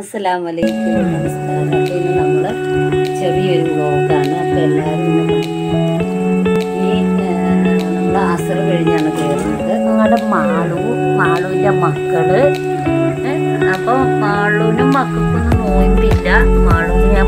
അസ്സലാം വലൈക്കും നമസ്കാരം അപ്പോൾ ഇന്ന് നമ്മൾ ചെറിയൊരു വ്ളോഗാണ്. അപ്പോൾ എല്ലാവരും ഈ നമ്മൾ അസർ കഴിഞ്ഞാണ് കയറുന്നത്. ഞങ്ങളുടെ മാളു മാളുവിന്റെ മക്കൾ. അപ്പോൾ മാളുവിനും മക്കൾക്കൊന്നും നോയിപ്പില്ല മാളുവിന് ഞാൻ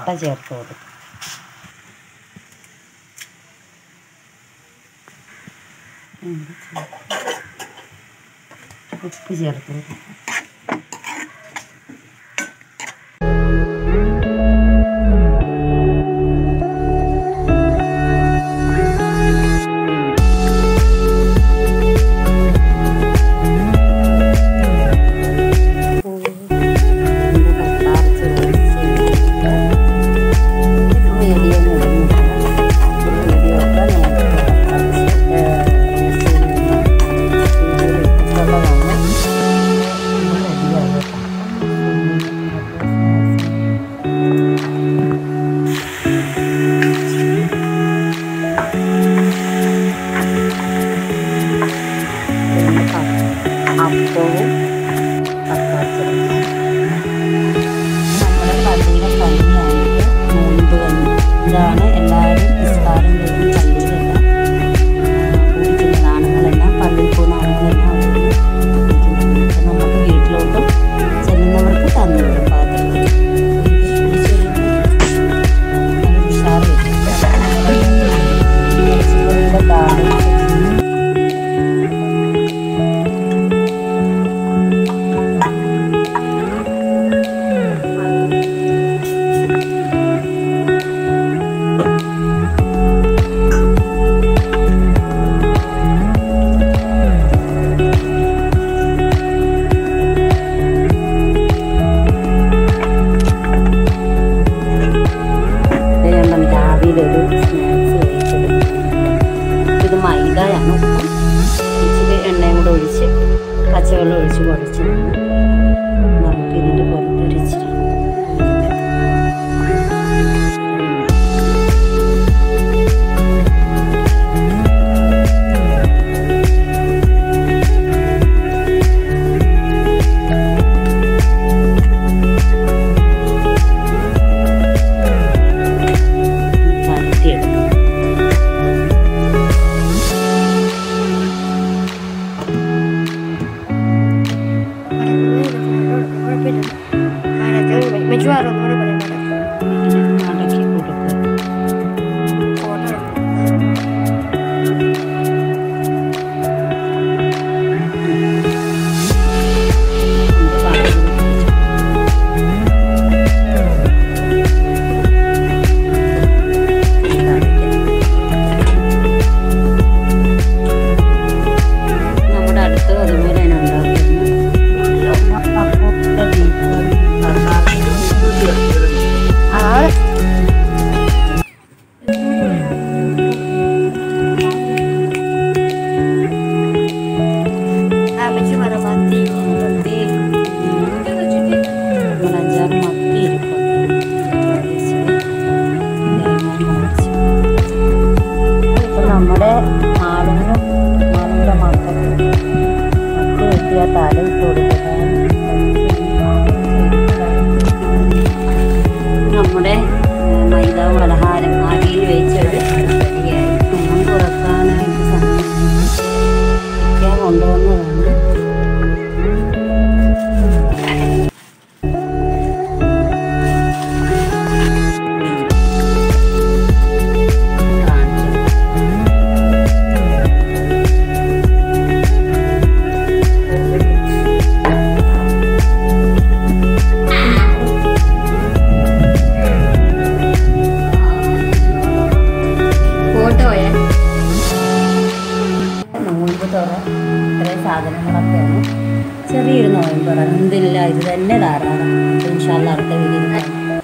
മുട്ട ചേർത്ത് കൊടുക്കും ഉപ്പ് ചേർത്ത് കൊടുക്കും tổng số tập hợp của đồng hồ mà nó còn gì nó còn nhà vườn giòn ഒഴിച്ച് കുഴച്ച് നമുക്ക് ഇതിന്റെ പുറത്ത് തല ഇട്ട് കൊടുക്കുക നമ്മുടെ മൈദ പലഹാരം എന്തില്ല ഇത് തന്നെ ധാരാളം. ഇൻഷാല്ല അടുത്ത വീഡിയോ